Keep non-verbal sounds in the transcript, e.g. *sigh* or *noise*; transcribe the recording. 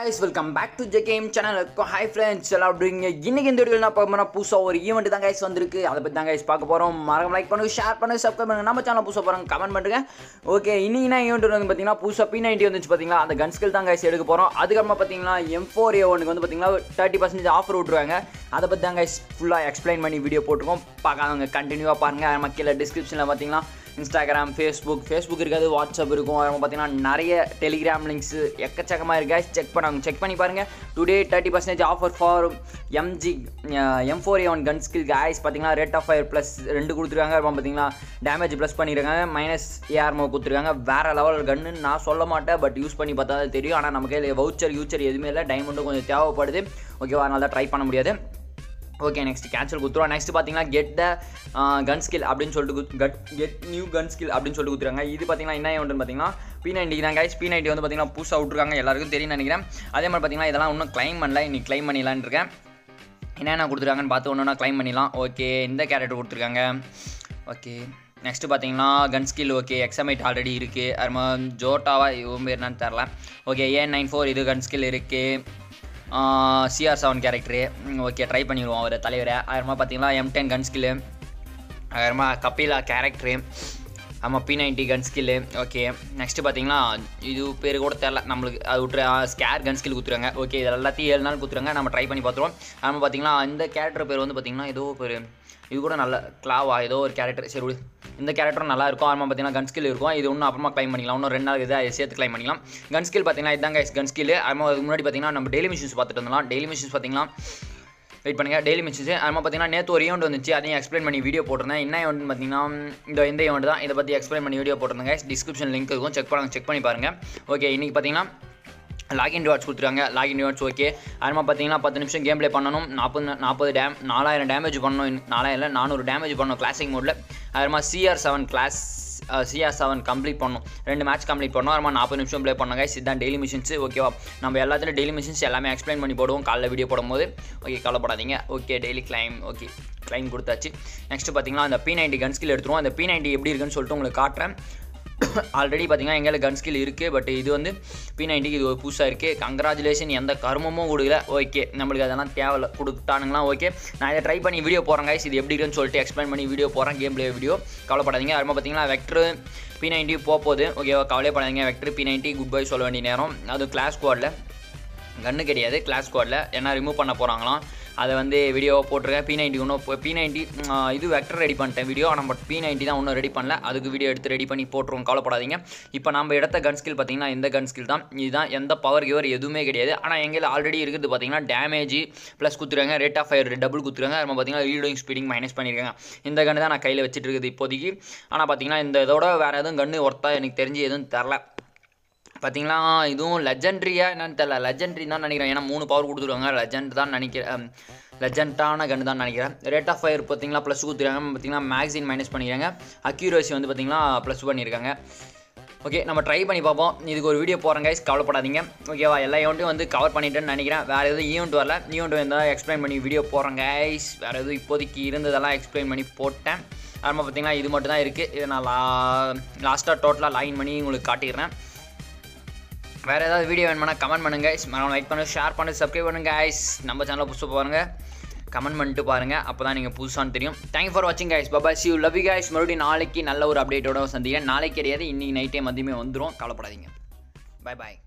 guys welcome back to J game channel hi friends எல்லாம் அப்படிங்க இன்னைக்கு இந்த வீடியோ நான் பார்க்க புதுசாக ஒரு ஈவெண்ட் தான் கைஸ் வந்திருக்கு. அதை பற்றி தான் கைஸ் பார்க்க போகிறோம் மறக்காம லைக் பண்ணுங்க ஷேர் பண்ணுங்க சப்ஸ்கிரைப் பண்ணுங்க. நம்ம சேனல் புதுசாக போகிறோம் கமெண்ட் பண்ணுங்க. ஓகே இன்னைக்கு என்ன ஈவெண்ட் வந்து பார்த்தீங்கன்னா புதுசாக பி நைன்டி வந்துச்சு பார்த்தீங்களா? அந்த கன் ஸ்கில் தான் கைஸ் எடுக்க போகிறோம் அதுக்கப்புறமா பார்த்தீங்கன்னா எம் ஃபோர் ஏ ஒனுக்கு வந்து பார்த்தீங்கன்னா தேர்ட்டி பர்சன்டேஜ் ஆஃபர் விட்ருவாங்க அதை பற்றி தான் கைஸ் ஃபுல்லாக எக்ஸ்பிளைன் பண்ணி வீடியோ போட்டிருக்கோம். பார்க்காதவங்க கண்டினியூவாக பாருங்கள் நம்ம கீழே டிஸ்கிரிப்ஷனில் பார்த்தீங்கன்னா இன்ஸ்டாகிராம் ஃபேஸ்புக் ஃபேஸ்புக் இருக்காது வாட்ஸ்அப் இருக்கும். அப்புறம் பார்த்தீங்கன்னா நிறைய டெலிகிராம் லிங்க்ஸ் எக்கச்சக்கமாக இருக்கா செக் பண்ணாங்க செக் பண்ணி பாருங்கள் today thirty percentage offer for MG M four one gun skill case பார்த்தீங்கன்னா ரேட் ஆஃப் ஃபயர் ப்ளஸ் ரெண்டு கொடுத்துருக்காங்க. அப்புறம் பார்த்தீங்கன்னா டேமேஜ் ப்ளஸ் பண்ணியிருக்காங்க மைனஸ் ஏஆர்மோ கொடுத்துருக்காங்க. வேறு லெவல் கன்னு நான் சொல்ல மாட்டேன். பட் யூஸ் பண்ணி பார்த்தா தான் தெரியும். ஆனால் நமக்கு வவுச்சர் யூச்சர் எதுவுமே இல்லை. டைமண்டும் கொஞ்சம் தேவைப்படுது. ஓகேவா அதனால தான் ட்ரை பண்ண முடியாது. ஓகே நெக்ஸ்ட் கேன்சல் கொடுத்துருவோம் நெக்ஸ்ட் பார்த்தீங்கன்னா கெட் த கன் ஸ்கில் அப்படின்னு சொல்லிட்டு cut get new gun skill அப்படின்னு சொல்லிட்டு கொடுத்துருக்காங்க இது பார்த்தீங்கன்னா என்ன ஒன்றுன்னு பார்த்தீங்கன்னா பி நைன்டி தான் கைஸ் பி நைன்டி வந்து பார்த்தீங்கன்னா புதுசாக விட்ருக்காங்க எல்லாருக்கும் தெரியும் நினைக்கிறேன். அதே மாதிரி பார்த்தீங்கன்னா இதெல்லாம் இன்னும் க்ளைம் பண்ணல. இன்னைக்கு க்ளைம் பண்ணலான்னு இருக்கேன். என்னென்ன கொடுத்துருக்காங்கன்னு பார்த்து ஒன்று ஒன்றா க்ளைம் பண்ணிடலாம். ஓகே இந்த கேரக்டர் கொடுத்துருக்காங்க. ஓகே நெக்ஸ்ட்டு பார்த்தீங்கன்னா கன் ஸ்கில் ஓகே எக்ஸமைட் ஆல்ரெடி இருக்குது அதுமா ஜோட்டாவா இவன் பேர் என்னன்னு தெரில ஓகே ஏன் நைன் ஃபோர் இது கன் ஸ்கில் இருக்குது CR seven character okay try பண்ணிடுவோம் அவர் தலைவரை. ஆயிரமா பார்த்தீங்கன்னா எம் டென் கன் ஸ்கில்லு ஆயிரமா கபிலா கேரக்டரு ஆமாம் P ninety gun skill okay next பார்த்தீங்கன்னா இது பேர் கூட தெரில நம்மளுக்கு அது விட்ரு ஸ்கேர் கன் ஸ்கில் கொடுத்துருங்க ஓகே இது எல்லாத்தையும் ஏழு நாள் கொடுத்துருங்க நம்ம ட்ரை பண்ணி பார்த்துருவோம் நம்ம பார்த்தீங்கன்னா இந்த கேரக்டர் பேர் வந்து பார்த்தீங்கன்னா ஏதோ பேர். இது கூட நல்ல கிளாவா ஏதோ ஒரு கேரக்டர் சரி விடு. இந்த கேரக்டரும் நல்லா இருக்கும். அப்புறமா பார்த்தீங்கன்னா கன் ஸ்கில் இருக்கும். இது ஒன்றும் அப்புறமா க்ளைம் பண்ணிக்கலாம். இன்னும் ரெண்டு நாள் இதாக சேர்த்து க்ளைம் பண்ணிக்கலாம். கன் ஸ்கில் பார்த்தீங்கன்னா இதாங்க கன் ஸ்கில் அதுக்கு முன்னாடி பார்த்தீங்கன்னா நம்ம டெய்லி மிஷின்ஸ் பார்த்துட்டு இருந்தோம் டெய்லி மிஷின்ஸ் பார்த்தீங்கன்னா வெயிட் பண்ணுங்கள் டெய்லி மிஷின்ஸ் அது பார்த்தீங்கன்னா நேற்று ஒரு ஈவெண்ட் வந்துச்சு. அதையும் எக்ஸ்பிளைன் பண்ணி வீடியோ போட்டிருந்தேன். என்ன ஈவெண்ட் பார்த்தீங்கன்னா இந்த இந்த ஈவெண்ட் தான். இதை பற்றி எக்ஸ்பிளைன் பண்ணி வீடியோ போட்டிருந்தேங்க டிஸ்கிரிப்ஷன் லிங்க் இருக்கும். செக் பண்ணுங்க செக் பண்ணி பாருங்கள் ஓகே இன்றைக்கி பார்த்தீங்கன்னா லாகின் ரிவார்ட்ஸ் கொடுத்துருக்காங்க. லாகின் ரிவார்ட்ஸ் ஓகே அதுமாதிரி பார்த்தீங்கன்னா பத்து நிமிஷம் கேம் ப்ளே பண்ணணும். நாற்பது நாற்பது டேம் நாலாயிரம் டேமேஜ் பண்ணணும். நாலாயிரம் நானூறு டேமேஜ் பண்ணணும் கிளாசிக் மோடில் அதுமாதிரி சிஆர் செவன் கிளாஸ் சியா செவன் கம்ப்ளீட் பண்ணணும். ரெண்டு மேட்ச் கம்ப்ளீட் பண்ணணும். அதுமாதிரி நாற்பது நிமிஷம் ப்ளே பண்ணுங்க. இதுதான் டெய்லி மிஷின்ஸ் ஓகேவா நம்ம எல்லாத்துலையும் டெய்லி மிஷின்ஸ் எல்லாமே எக்ஸ்பிளைன் பண்ணி போடுவோம். காலைல வீடியோ போடும்போது. ஓகே கவலைப்படாதீங்க. Okay daily claim okay claim கொடுத்தாச்சு. நெக்ஸ்ட் பார்த்தீங்கன்னா அந்த பி நைன்டி கன்ஸ்கில் எடுத்துருவோம். அந்த பி நைன்டி எப்படி இருக்குன்னு சொல்லிட்டு உங்களுக்கு காட்டுறேன். *coughs* ஆல்ரெடி பார்த்தீங்கன்னா எங்களுக்கு கன் ஸ்கில் இருக்குது பட் இது வந்து பி நைன்ட்டிக்கு இது ஒரு புதுசாக இருக்குது கங்க்ராச்சுலேஷன் எந்த கர்மமும் கொடுக்கல. ஓகே நம்மளுக்கு அதெல்லாம் தேவை கொடுத்தானுங்களா ஓகே நான் இதை ட்ரை பண்ணி வீடியோ போகிறேன் கைஸ் இது எப்படி இருக்குன்னு சொல்லிட்டு எக்ஸ்பிளைன் பண்ணி வீடியோ போகிறேன் கேம் பிளே வீடியோ கவலைப்படாதீங்க அதுமாதிரி பார்த்தீங்கன்னா வெக்டர் பி நைன்ட்டி போகுது. ஓகேவா கவலைப்படாதீங்க. Vector P ninety good bye சொல்ல வேண்டிய நேரம். அது கிளாஸ் ஸ்குவாடில் கன்று கிடையாது கிளாஸ் ஸ்குவாடில் ஏன்னா ரிமூவ் பண்ண போகிறாங்களாம் அதை வந்து வீடியோவாக போட்டிருக்கேன். பி நைன்ட்டி இன்னும் பி நைன்ட்டி இது வெக்டர் ரெடி பண்ணிட்டேன். வீடியோ ஆனால் பட் பி நைன்ட்டி தான் ஒன்றும் ரெடி பண்ணல. அதுக்கு வீடியோ எடுத்து ரெடி பண்ணி போட்டுருவோம். கவலைப்படாதீங்க. இப்போ நம்ம எடுத்த கன் ஸ்கில் பார்த்தீங்கன்னா இந்த கன் ஸ்கில் தான்? இதுதான் எந்த பவர் கிவர் எதுவுமே கிடையாது. ஆனால் எங்கள் ஆல்ரெடி இருக்கிறது பார்த்தீங்கன்னா டேமேஜ் ப்ளஸ் கொடுத்துருக்காங்க ரேட் ஆஃப் ஃபயர் டபுள் கொடுத்துருக்காங்க நம்ம பார்த்தீங்கன்னா ரீடோயிங் ஸ்பீடிங் மைனஸ் பண்ணியிருக்காங்க. இந்த கன்று தான் நான் கையில் வச்சுட்டு இருக்குது இப்போதைக்கு. ஆனால் பார்த்தீங்கன்னா இந்த இதோட வேறு எதுவும் கன்று ஒர்த்தாக எனக்கு தெரிஞ்சு எதுவும் தெரில. பார்த்தீங்களா இதுவும் லெஜெண்ட்ரியா என்னன்னு தெரில லெஜெண்ட்ரி தான் நினைக்கிறேன். ஏன்னா மூணு பவர் கொடுத்துருவாங்க லெஜெண்ட் தான் நினைக்கிறேன். லெஜெண்டான கன் தான் நினைக்கிறேன். ரேட் ஆஃப் ஃபயர் பார்த்தீங்களா ப்ளஸ் கொடுத்துருக்காங்க. பார்த்தீங்களா மேக்ஸின் மைனஸ் பண்ணிக்கிறாங்க அக்யூரேசி வந்து பார்த்தீங்கன்னா ப்ளஸ் பண்ணியிருக்காங்க ஓகே நம்ம ட்ரை பண்ணி பார்ப்போம். இதுக்கு ஒரு வீடியோ போகிறேன் கைஸ் கவலைப்படாதீங்க. ஓகேவா எல்லா ஈவெண்ட்டும் வந்து கவர் பண்ணிட்டேன்னு நினைக்கிறேன். வேறு எதுவும் ஈவெண்ட் வரல. ஈவெண்ட் இருந்தால் எக்ஸ்பிளைன் பண்ணி வீடியோ போகிறேன் கைஸ் வேறு எதுவும் இப்போதைக்கு இருந்ததெல்லாம் எக்ஸ்பிளைன் பண்ணி போட்டேன். அதுமாதிரி பார்த்தீங்கன்னா இது மட்டும் தான் இருக்குது இதை நான் லா லாஸ்ட்டாக டோட்டலாக லாகின் பண்ணி உங்களுக்கு காட்டிடுறேன். வேறு ஏதாவது வீடியோ வேணுமானா கமெண்ட் பண்ணுங்கள் guys. மறக்காம லைக் பண்ணுங்கள் ஷேர் பண்ணுங்கள் சப்ஸ்கிரைப் பண்ணுங்க ஐஸ் நம்ம சேனலை புதுசாக பாருங்கள் கமெண்ட் பண்ணிட்டு பாருங்கள் அப்போ தான் நீங்கள் புதுசான்னு தெரியும். தேங்க் ஃபார் வாட்சிங் guys bye bye see you love you guys மறுபடியும் நாளைக்கு நல்ல ஒரு அப்டேட்டோட சந்திக்கிறேன். நாளைக்கு கிடையாது. இன்றைக்கி நைட்டே மதியமே வந்துடும் கவலைப்படாதீங்க. Bye bye